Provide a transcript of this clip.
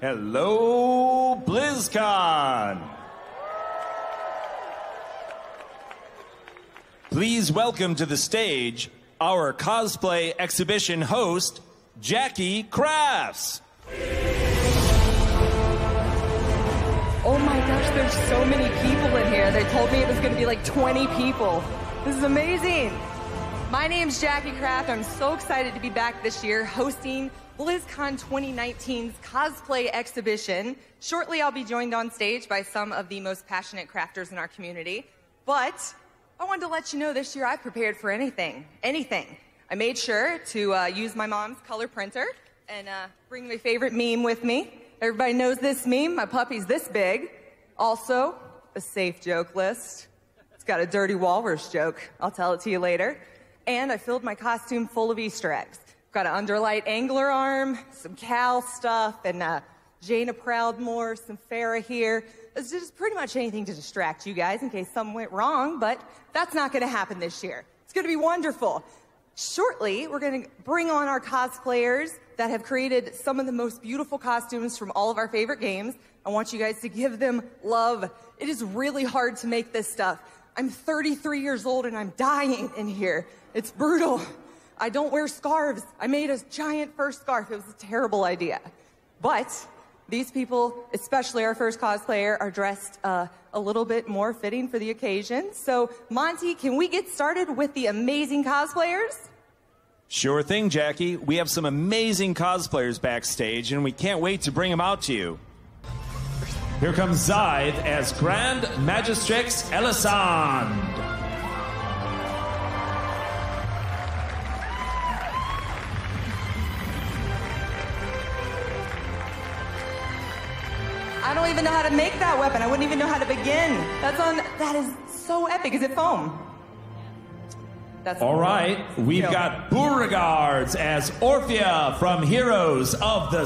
Hello, BlizzCon! Please welcome to the stage our cosplay exhibition host, Jackie Crafts. Oh my gosh, there's so many people in here. They told me it was going to be like 20 people. This is amazing. My name's Jackie Kraft. I'm so excited to be back this year hosting BlizzCon 2019's cosplay exhibition. Shortly, I'll be joined on stage by some of the most passionate crafters in our community. But I wanted to let you know this year I prepared for anything. Anything. I made sure to uh, use my mom's color printer and uh, bring my favorite meme with me. Everybody knows this meme. My puppy's this big. Also, a safe joke list. It's got a dirty walrus joke. I'll tell it to you later. And I filled my costume full of Easter eggs. Got an underlight angler arm, some Cal stuff, and uh, Jaina Proudmoore, some Pharah here. It's just pretty much anything to distract you guys in case something went wrong, but that's not going to happen this year. It's going to be wonderful. Shortly, we're going to bring on our cosplayers that have created some of the most beautiful costumes from all of our favorite games. I want you guys to give them love. It is really hard to make this stuff. I'm 33 years old and I'm dying in here. It's brutal. I don't wear scarves. I made a giant first scarf. It was a terrible idea. But these people, especially our first cosplayer, are dressed uh, a little bit more fitting for the occasion. So, Monty, can we get started with the amazing cosplayers? Sure thing, Jackie. We have some amazing cosplayers backstage, and we can't wait to bring them out to you. Here comes Zhythe as Grand Magistrix Elisande. I don't even know how to make that weapon. I wouldn't even know how to begin. That's on. That is so epic. Is it foam? That's All right, we've got Beauregards as Orphea from Heroes of the